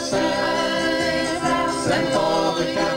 Send for the cow.